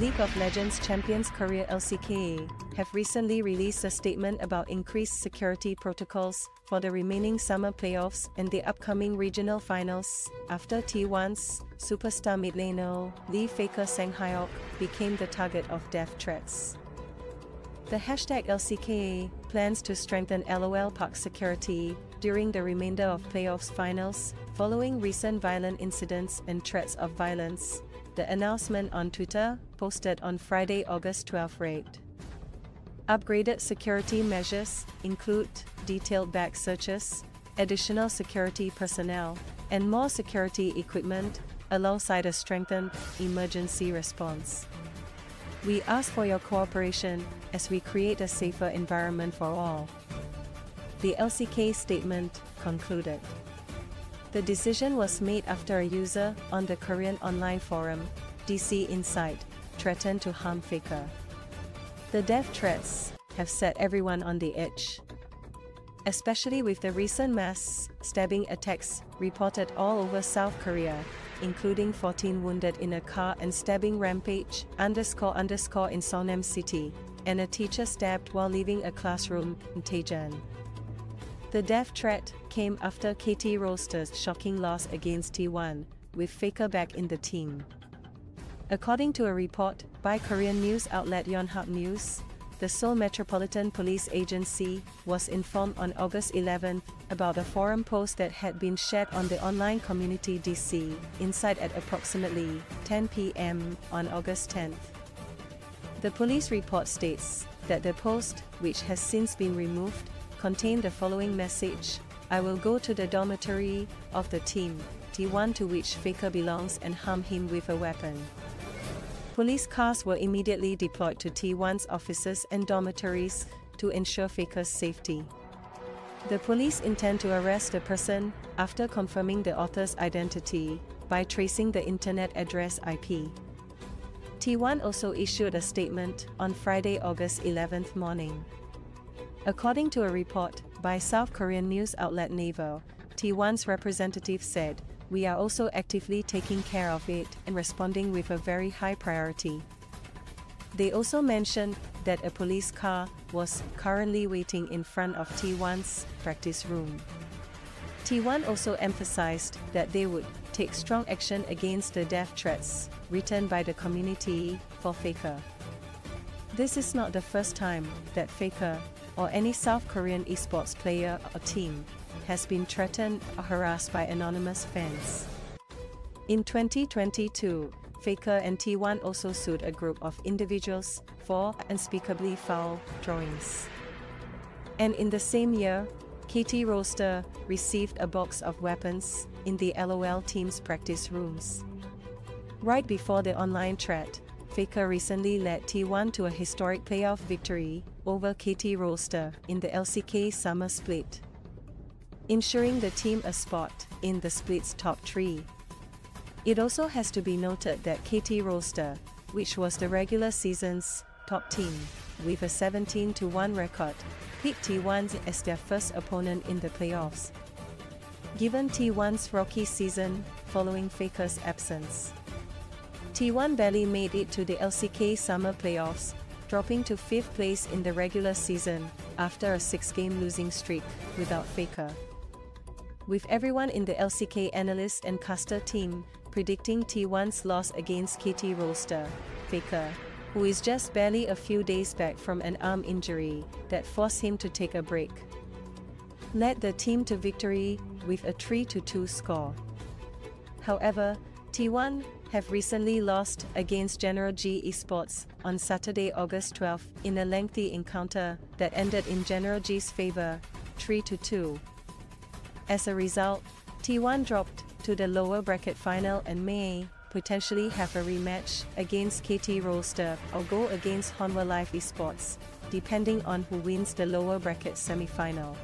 League of Legends champions Korea LCK have recently released a statement about increased security protocols for the remaining summer playoffs and the upcoming regional finals after T1's superstar mid laner Lee Faker Sanghyok became the target of death threats. The hashtag LCK plans to strengthen LOL Park security during the remainder of playoffs finals following recent violent incidents and threats of violence the announcement on Twitter, posted on Friday, August 12 read. Upgraded security measures include detailed bag searches, additional security personnel, and more security equipment, alongside a strengthened emergency response. We ask for your cooperation as we create a safer environment for all. The LCK statement concluded. The decision was made after a user on the Korean online forum, DC Inside, threatened to harm Faker. The death threats have set everyone on the edge. Especially with the recent mass stabbing attacks reported all over South Korea, including 14 wounded in a car and stabbing rampage underscore underscore in Seongnam City, and a teacher stabbed while leaving a classroom in Daejeon. The death threat came after KT Rolster's shocking loss against T1, with Faker back in the team. According to a report by Korean news outlet Yonhap News, the Seoul Metropolitan Police Agency was informed on August 11 about a forum post that had been shared on the online community DC Inside at approximately 10 p.m. on August 10. The police report states that the post, which has since been removed, contained the following message I will go to the dormitory of the team, T1 to which Faker belongs, and harm him with a weapon. Police cars were immediately deployed to T1's offices and dormitories to ensure Faker's safety. The police intend to arrest the person after confirming the author's identity by tracing the internet address IP. T1 also issued a statement on Friday, August 11th morning. According to a report by South Korean news outlet Naver, T1's representative said, We are also actively taking care of it and responding with a very high priority. They also mentioned that a police car was currently waiting in front of T1's practice room. T1 also emphasized that they would take strong action against the death threats written by the community for Faker. This is not the first time that Faker or any South Korean esports player or team has been threatened or harassed by anonymous fans. In 2022, Faker and T1 also sued a group of individuals for unspeakably foul drawings. And in the same year, KT Rolster received a box of weapons in the LOL team's practice rooms. Right before the online threat, Faker recently led T1 to a historic playoff victory over KT Rolster in the LCK Summer Split, ensuring the team a spot in the split's top three. It also has to be noted that KT Rolster, which was the regular season's top team, with a 17 1 record, picked T1 as their first opponent in the playoffs. Given T1's rocky season following Faker's absence, T1 barely made it to the LCK summer playoffs, dropping to 5th place in the regular season after a 6-game losing streak without Faker. With everyone in the LCK analyst and caster team predicting T1's loss against KT Rolster, Faker, who is just barely a few days back from an arm injury that forced him to take a break, led the team to victory with a 3-2 score. However, T1 have recently lost against Gen.G Esports on Saturday, August 12 in a lengthy encounter that ended in Gen.G's favor, 3-2. As a result, T1 dropped to the lower bracket final and may potentially have a rematch against KT Rolster or go against Hanwha Life Esports, depending on who wins the lower bracket semi-final.